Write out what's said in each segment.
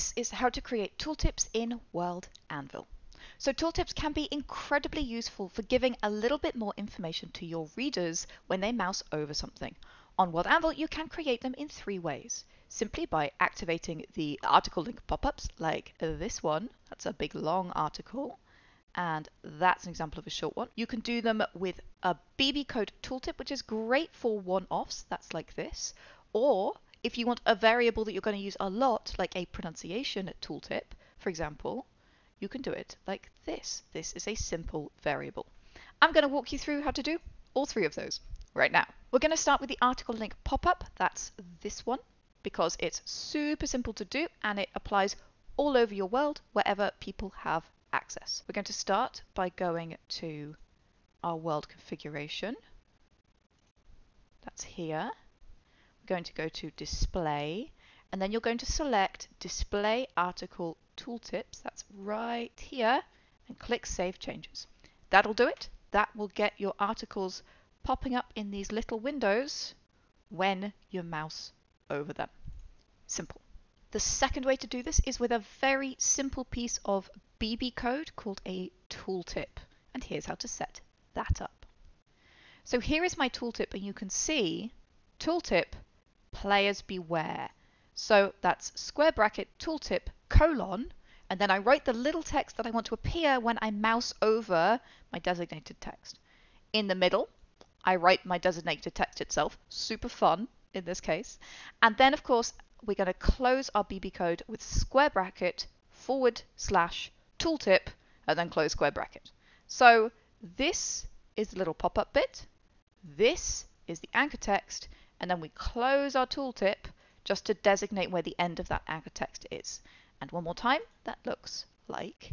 This is how to create tooltips in World Anvil. So tooltips can be incredibly useful for giving a little bit more information to your readers when they mouse over something. On World Anvil, you can create them in three ways. Simply by activating the article link pop-ups like this one. That's a big long article. And that's an example of a short one. You can do them with a BB code tooltip, which is great for one-offs. That's like this. Or if you want a variable that you're going to use a lot, like a pronunciation tooltip, for example, you can do it like this. This is a simple variable. I'm going to walk you through how to do all three of those right now. We're going to start with the article link pop-up. That's this one because it's super simple to do and it applies all over your world wherever people have access. We're going to start by going to our world configuration. That's here going to go to display and then you're going to select display article tooltips that's right here and click save changes. That'll do it. That will get your articles popping up in these little windows when you mouse over them. Simple. The second way to do this is with a very simple piece of BB code called a tooltip. And here's how to set that up. So here is my tooltip and you can see tooltip players beware. So that's square bracket tooltip colon, and then I write the little text that I want to appear when I mouse over my designated text. In the middle, I write my designated text itself, super fun in this case. And then of course, we're going to close our BB code with square bracket forward slash tooltip and then close square bracket. So this is the little pop-up bit. This is the anchor text and then we close our tooltip just to designate where the end of that anchor text is. And one more time, that looks like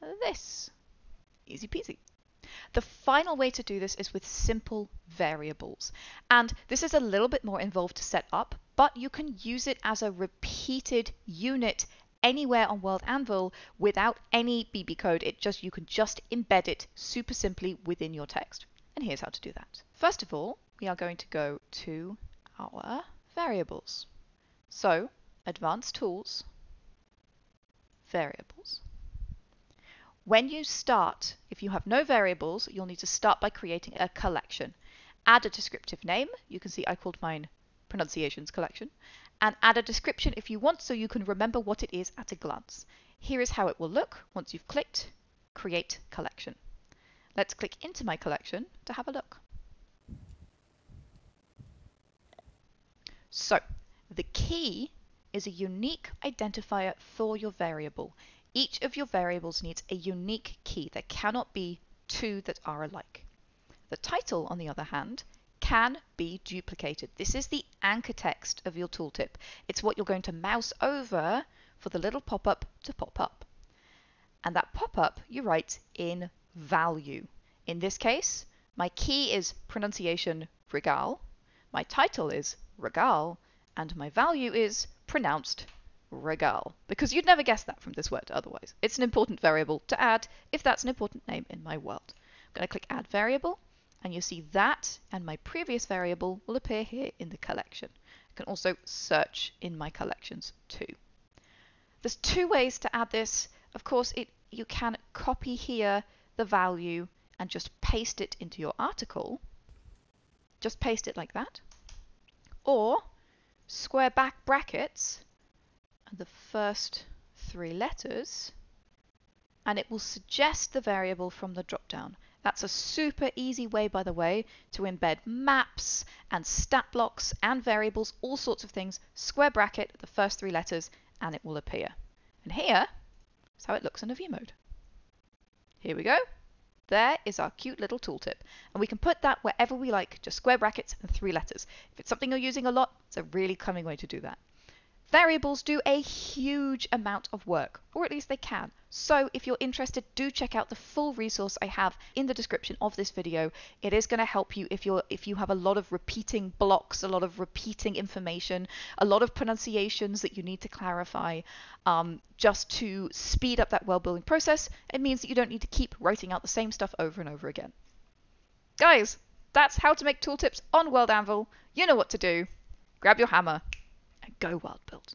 this. Easy peasy. The final way to do this is with simple variables. And this is a little bit more involved to set up, but you can use it as a repeated unit anywhere on World Anvil without any BB code. It just you can just embed it super simply within your text. And here's how to do that. First of all, we are going to go to our variables. So, Advanced Tools, Variables. When you start, if you have no variables, you'll need to start by creating a collection. Add a descriptive name. You can see I called mine pronunciations collection. And add a description if you want so you can remember what it is at a glance. Here is how it will look once you've clicked Create Collection. Let's click into my collection to have a look. So the key is a unique identifier for your variable. Each of your variables needs a unique key. There cannot be two that are alike. The title, on the other hand, can be duplicated. This is the anchor text of your tooltip. It's what you're going to mouse over for the little pop-up to pop up. And that pop-up you write in value. In this case, my key is pronunciation regal. My title is regal, and my value is pronounced regal, because you'd never guess that from this word otherwise. It's an important variable to add if that's an important name in my world. I'm going to click add variable, and you'll see that and my previous variable will appear here in the collection. I can also search in my collections too. There's two ways to add this. Of course, it you can copy here the value and just paste it into your article. Just paste it like that or square back brackets and the first three letters and it will suggest the variable from the drop down. That's a super easy way, by the way, to embed maps and stat blocks and variables, all sorts of things, square bracket, the first three letters, and it will appear. And here is how it looks in a view mode. Here we go. There is our cute little tooltip. And we can put that wherever we like, just square brackets and three letters. If it's something you're using a lot, it's a really cunning way to do that. Variables do a huge amount of work, or at least they can. So if you're interested, do check out the full resource I have in the description of this video. It is going to help you if you're if you have a lot of repeating blocks, a lot of repeating information, a lot of pronunciations that you need to clarify, um, just to speed up that world building process. It means that you don't need to keep writing out the same stuff over and over again. Guys, that's how to make tooltips on World Anvil. You know what to do. Grab your hammer go worldbuild.